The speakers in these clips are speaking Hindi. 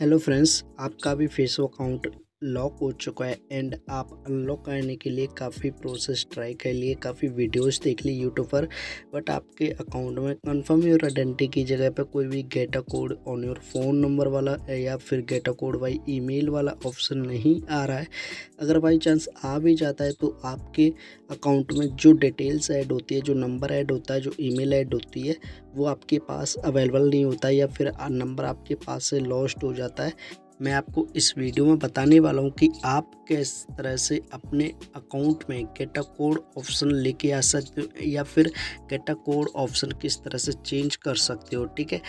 हेलो फ्रेंड्स आपका भी फेसबुक अकाउंट लॉक हो चुका है एंड आप अनलॉक करने के लिए काफ़ी प्रोसेस ट्राई कर लिए, काफ़ी वीडियोस देख ली यूट्यूब पर बट आपके अकाउंट में कंफर्म योर आइडेंटिटी की जगह पर कोई भी get code on your phone number वाला या फिर गेट कोड बाई ईमेल वाला ऑप्शन नहीं आ रहा है। अगर बाई चांस आ भी जाता है तो आपके अकाउंट में जो डिटेल्स ऐड होती है, जो नंबर ऐड होता है, जो ईमेल ऐड होती है, वो आपके पास अवेलेबल नहीं होता या फिर नंबर आपके पास से लॉस्ट हो जाता है। मैं आपको इस वीडियो में बताने वाला हूँ कि आप किस तरह से अपने अकाउंट में गेट कोड ऑप्शन लेके आ सकते हो या फिर गेट कोड ऑप्शन किस तरह से चेंज कर सकते हो, ठीक है?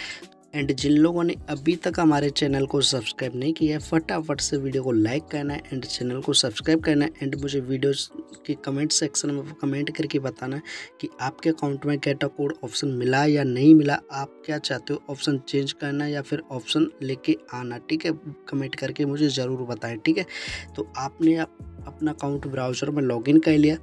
एंड जिन लोगों ने अभी तक हमारे चैनल को सब्सक्राइब नहीं किया है, फटाफट से वीडियो को लाइक करना है एंड चैनल को सब्सक्राइब करना है एंड मुझे वीडियोस के कमेंट सेक्शन में कमेंट करके बताना है कि आपके अकाउंट में कैटा कोड ऑप्शन मिला या नहीं मिला, आप क्या चाहते हो, ऑप्शन चेंज करना या फिर ऑप्शन लेके आना, ठीक है? कमेंट करके मुझे ज़रूर बताएँ, ठीक है? तो आपने आप अपना अकाउंट ब्राउज़र में लॉगिन कर लिया।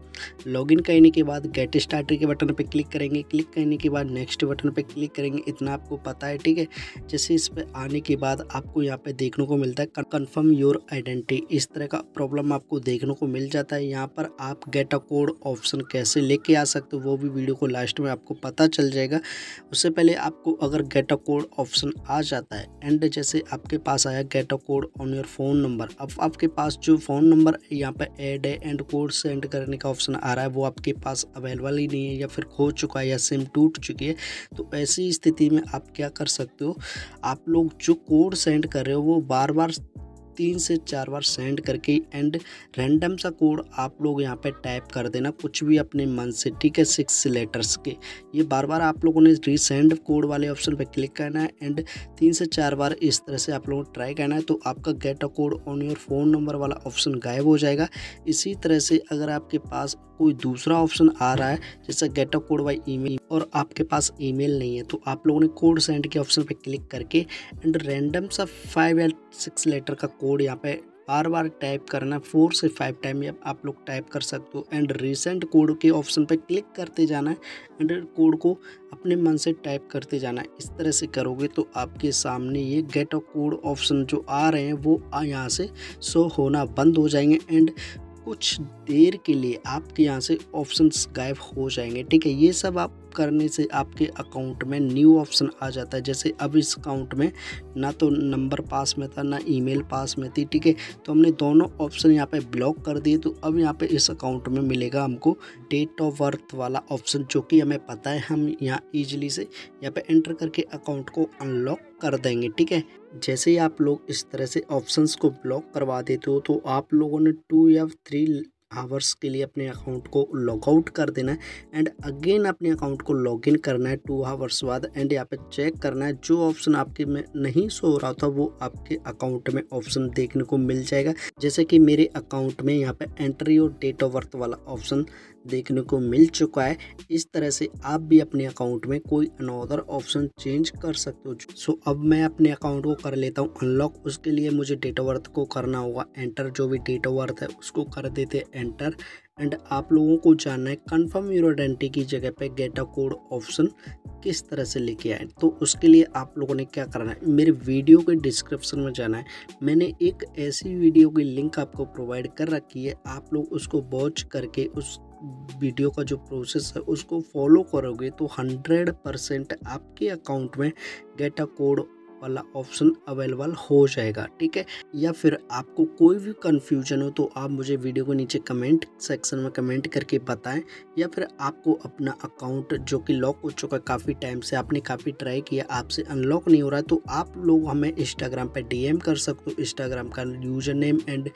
लॉगिन करने के बाद गेट स्टार्टर के बटन पर क्लिक करेंगे। क्लिक करने के बाद नेक्स्ट बटन पर क्लिक करेंगे। इतना आपको पता है, ठीक है? जैसे इस पर आने के बाद आपको यहाँ पे देखने को मिलता है कन्फर्म योर आइडेंटिटी इस तरह का प्रॉब्लम आपको देखने को मिल जाता है। यहाँ पर आप गेट अ कोड ऑप्शन कैसे लेके आ सकते हो, वो भी वीडियो को लास्ट में आपको पता चल जाएगा। उससे पहले आपको अगर गेट अ कोड ऑप्शन आ जाता है एंड जैसे आपके पास आया get a code on your phone number अब आपके पास जो फ़ोन नंबर यहाँ पे add add and code send करने का ऑप्शन आ रहा है, वो आपके पास अवेलेबल ही नहीं है या फिर खो चुका है या सिम टूट चुकी है तो ऐसी स्थिति में आप क्या कर सकते हो? आप लोग जो कोड सेंड कर रहे हो, वो बार बार तीन से चार बार सेंड करके एंड रैंडम सा कोड आप लोग यहाँ पे टाइप कर देना कुछ भी अपने मन से, ठीक है सिक्स लेटर्स के। ये बार बार आप लोगों ने रीसेंड कोड वाले ऑप्शन पे क्लिक करना है एंड तीन से चार बार इस तरह से आप लोगों को ट्राई करना है तो आपका get a code on your phone number वाला ऑप्शन गायब हो जाएगा। इसी तरह से अगर आपके पास कोई दूसरा ऑप्शन आ रहा है, जैसे get a code by email और आपके पास ईमेल नहीं है तो आप लोगों ने कोड सेंड के ऑप्शन पे क्लिक करके एंड रैंडम सा फाइव या सिक्स लेटर का कोड यहाँ पे बार बार टाइप करना है फोर से फाइव टाइम आप लोग टाइप कर सकते हो एंड रिसेंट कोड के ऑप्शन पे क्लिक करते जाना है एंड कोड को अपने मन से टाइप करते जाना है। इस तरह से करोगे तो आपके सामने ये गेट अ कोड ऑप्शन जो आ रहे हैं, वो यहाँ से शो होना बंद हो जाएँगे एंड कुछ देर के लिए आपके यहाँ से ऑप्शंस गायब हो जाएँगे। ठीक है, ये सब आप करने से आपके अकाउंट में न्यू ऑप्शन आ जाता है। जैसे अब इस अकाउंट में ना तो नंबर पास में था, ना ईमेल पास में थी, ठीक है? तो हमने दोनों ऑप्शन यहाँ पे ब्लॉक कर दिए तो अब यहाँ पे इस अकाउंट में मिलेगा हमको डेट ऑफ़ बर्थ वाला ऑप्शन, जो कि हमें पता है, हम यहाँ ईजिली से यहाँ पे एंटर करके अकाउंट को अनलॉक कर देंगे, ठीक है? जैसे ही आप लोग इस तरह से ऑप्शंस को ब्लॉक करवा देते हो तो आप लोगों ने टू या थ्री आवर्स के लिए अपने अकाउंट को लॉगआउट कर देना है। एंड अगेन अपने अकाउंट को लॉगिन करना है टू आवर्स बाद। एंड यहाँ पे चेक करना है, जो ऑप्शन आपके में नहीं सो रहा था, वो आपके अकाउंट में ऑप्शन देखने को मिल जाएगा। जैसे कि मेरे अकाउंट में यहाँ पे एंट्री और डेट ऑफ़ बर्थ वाला ऑप्शन देखने को मिल चुका है। इस तरह से आप भी अपने अकाउंट में कोई अनदर ऑप्शन चेंज कर सकते हो। सो अब मैं अपने अकाउंट को कर लेता हूँ। अनलॉक उसके लिए मुझे डेट ऑफ़ बर्थ को करना होगा। एंटर जो भी डेट ऑफ़ बर्थ है, उसको कर देते एंटर एंड आप लोगों को जानना है कन्फर्म यूर आइडेंटिटी की जगह पे गेट कोड ऑप्शन किस तरह से लेके आए। तो उसके लिए आप लोगों ने क्या करना है? मेरे वीडियो के डिस्क्रिप्शन में जाना है। मैंने एक ऐसी वीडियो की लिंक आपको प्रोवाइड कर रखी है। आप लोग उसको वॉच करके उस वीडियो का जो प्रोसेस है, उसको फॉलो करोगे तो हंड्रेड परसेंट आपके अकाउंट में गेट अ कोड वाला ऑप्शन अवेलेबल हो जाएगा, ठीक है? या फिर आपको कोई भी कंफ्यूजन हो तो आप मुझे वीडियो को नीचे कमेंट सेक्शन में कमेंट करके बताएँ, या फिर आपको अपना अकाउंट जो कि लॉक हो चुका काफ़ी टाइम से आपने काफ़ी ट्राई किया, आपसे अनलॉक नहीं हो रहा तो आप लोग हमें इंस्टाग्राम पर डी कर सकते हो। इंस्टाग्राम का यूज़र नेम एंड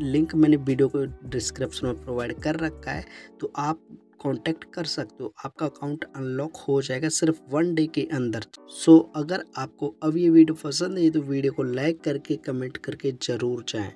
लिंक मैंने वीडियो को डिस्क्रिप्शन में प्रोवाइड कर रखा है तो आप कांटेक्ट कर सकते हो आपका अकाउंट अनलॉक हो जाएगा सिर्फ़ वन डे के अंदर। सो so, अगर आपको अब ये वीडियो पसंद है तो वीडियो को लाइक करके कमेंट करके ज़रूर जाएँ।